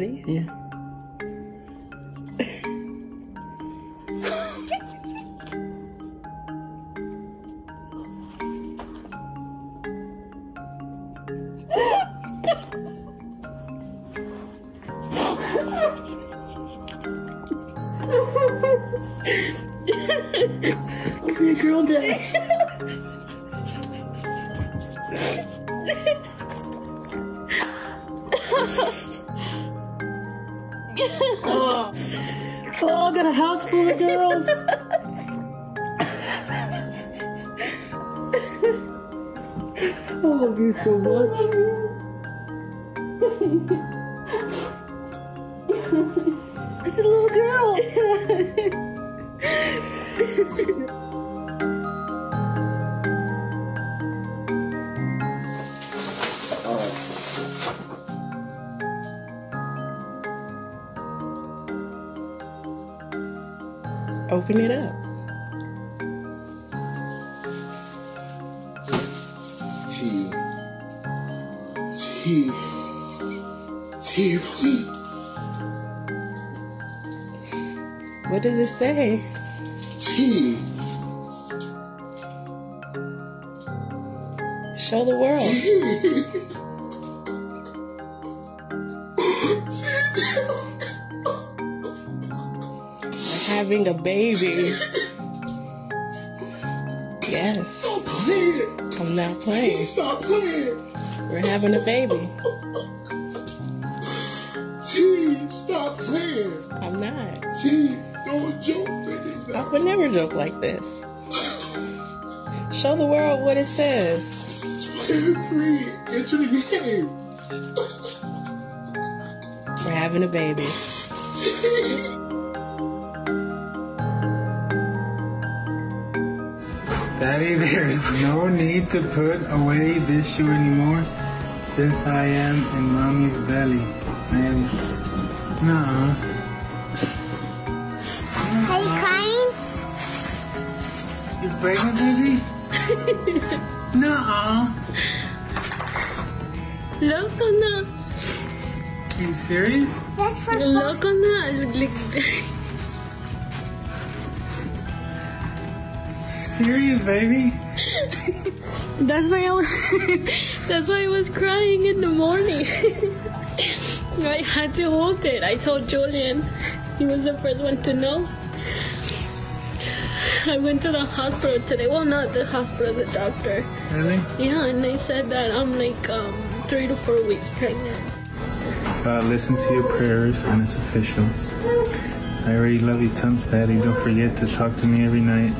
Yeah. Come here, girl, daddy. oh. I got a house full of girls. I love you so much. it's a little girl. Open it up. T. T. T. What does it say? T. Show the world. Having a baby. Yes, Stop playing. I'm not playing. Stop playing. We're having a baby. T, stop playing. I'm not. T, don't joke with I would never joke like this. Show the world what it says. 23, enter the game. We're having a baby. Daddy, there's no need to put away this shoe anymore since I am in mommy's belly. And no. Are you crying? You're pregnant, baby? Nuh Loco na. Are you serious? That's for fun. Loco na. Serious, baby? That's why I was. that's why I was crying in the morning. I had to hold it. I told Julian. He was the first one to know. I went to the hospital today. Well, not the hospital, the doctor. Really? Yeah, and they said that I'm like um, three to four weeks pregnant. God, listen to your prayers, and it's official. I already love you tons, Daddy. Don't forget to talk to me every night.